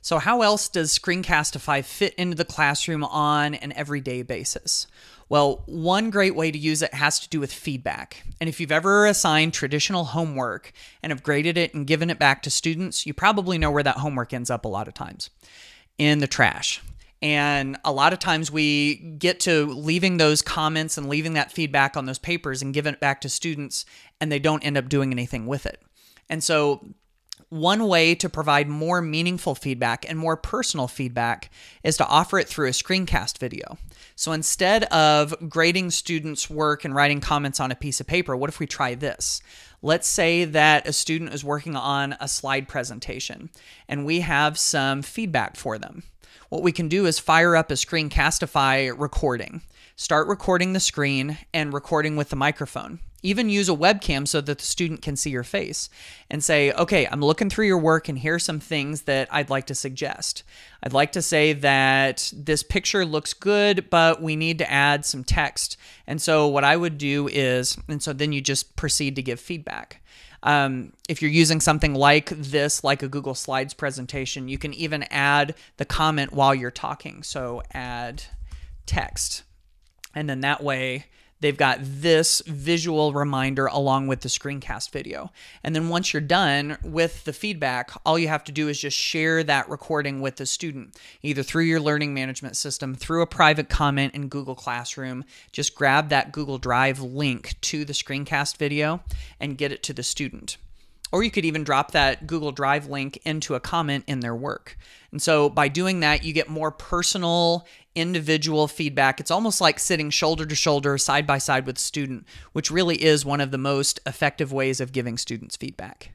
So, how else does Screencastify fit into the classroom on an everyday basis? Well, one great way to use it has to do with feedback. And if you've ever assigned traditional homework and have graded it and given it back to students, you probably know where that homework ends up a lot of times in the trash. And a lot of times we get to leaving those comments and leaving that feedback on those papers and giving it back to students, and they don't end up doing anything with it. And so one way to provide more meaningful feedback and more personal feedback is to offer it through a screencast video. So instead of grading students' work and writing comments on a piece of paper, what if we try this? Let's say that a student is working on a slide presentation and we have some feedback for them. What we can do is fire up a Screencastify recording. Start recording the screen and recording with the microphone. Even use a webcam so that the student can see your face and say, okay, I'm looking through your work and here's some things that I'd like to suggest. I'd like to say that this picture looks good, but we need to add some text. And so, what I would do is, and so then you just proceed to give feedback. Um, if you're using something like this, like a Google Slides presentation, you can even add the comment while you're talking. So, add text. And then that way, they've got this visual reminder along with the screencast video. And then once you're done with the feedback, all you have to do is just share that recording with the student, either through your learning management system, through a private comment in Google Classroom. Just grab that Google Drive link to the screencast video and get it to the student. Or you could even drop that Google Drive link into a comment in their work. And so by doing that, you get more personal, individual feedback. It's almost like sitting shoulder to shoulder, side by side with a student, which really is one of the most effective ways of giving students feedback.